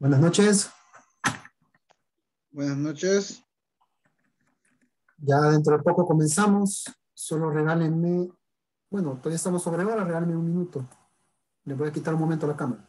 Buenas noches. Buenas noches. Ya dentro de poco comenzamos. Solo regálenme, bueno, todavía estamos sobre hora, regálenme un minuto. Le voy a quitar un momento la cámara.